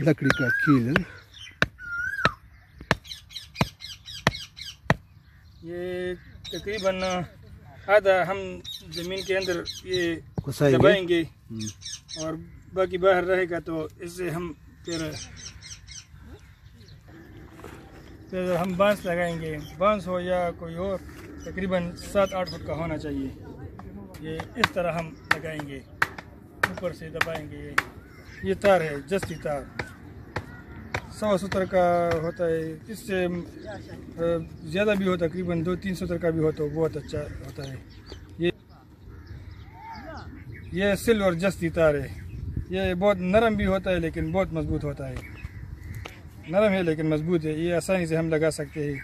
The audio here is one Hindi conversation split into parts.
लकड़ी का कील। है ये तकरीबन आधा हम ज़मीन के अंदर ये दबाएँगे हम्म, और बाकी बाहर रहेगा तो इससे हम फिर फिर हम बाँस लगाएँगे। बाँस हो या कोई और तकरीबन सात आठ फुट का होना चाहिए। ये इस तरह हम लगाएँगे। ऊपर से दबाएँगे। ये ये तार है जस्ती तार। सौ सत्तर का होता है। इससे ज़्यादा भी हो तकरीबन दो तीन सत्तर का भी हो तो बहुत अच्छा होता है। ये ये सिल्वर जस्ती तार है। ये बहुत नरम भी होता है लेकिन बहुत मज़बूत होता है। नरम है लेकिन मज़बूत है। ये आसानी से हम लगा सकते हैं।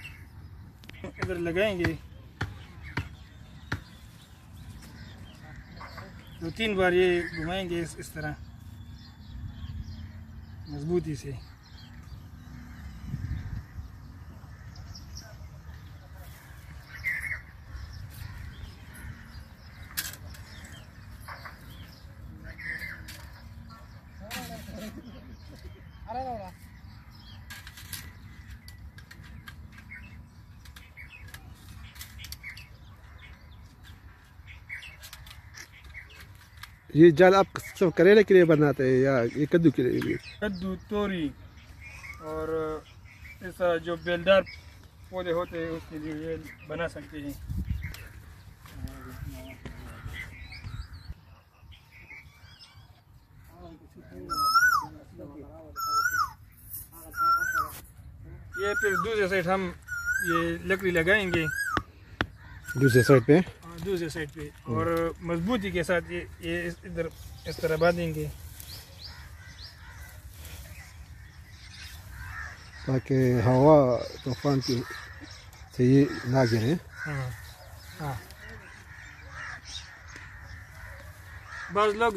इधर लगाएँगे। दो तीन बार ये घुमाएँगे इस, इस तरह। मजबूती से। ये जाल आप सब करेले के लिए बनाते हैं या ये कद्दू के लिए? कद्दू तोरी और इस तरह जो बेलदार पौधे होते हैं उसके लिए ये बना सकते हैं। ये फिर दूसरे साइड हम ये लकड़ी लगाएँगे। दूसरे साइड पे? दूसरे साइड पे। और मजबूती के साथ ये ये इधर इस तरह बांधेंगे। ताकि हवा तूफ़ान की से ये ना गिरे। हाँ हाँ। बाज़ लोग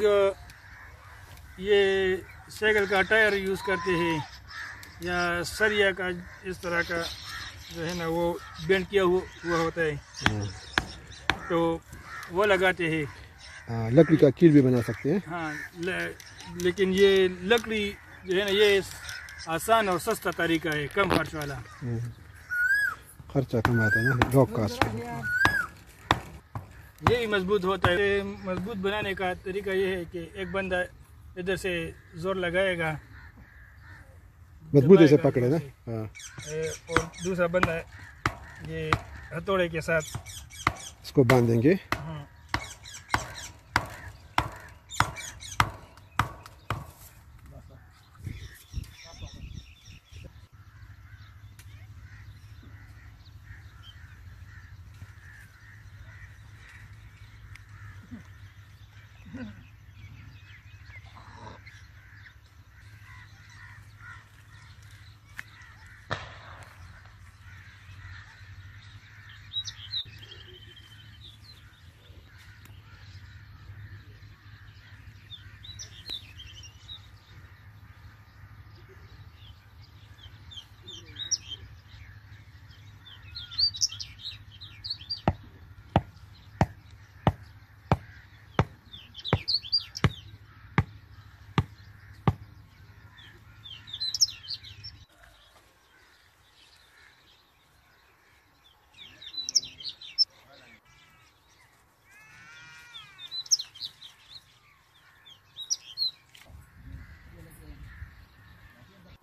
ये साइकिल का टायर यूज़ करते हैं या सरिया का इस तरह का जो है ना वो बेंड किया हुआ हुआ होता है। हाँ, तो वो लगाते हैं। हाँ, लकड़ी का कील भी बना सकते हैं। हाँ ले, लेकिन ये लकड़ी जो है ना ये आसान और सस्ता तरीका है कम खर्च वाला। हाँ। खर्चा कम आता है ना रॉक कास्ट ये भी मज़बूत होता है। मज़बूत बनाने का तरीका ये है कि एक बंदा इधर से ज़ोर लगाएगा। मजबूती पकड़े ना? हाँ। और दूसरा बंदा ये हथौड़े के साथ इसको बांधेंगे। हाँ,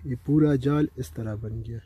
ये पूरा जाल इस तरह बन गया।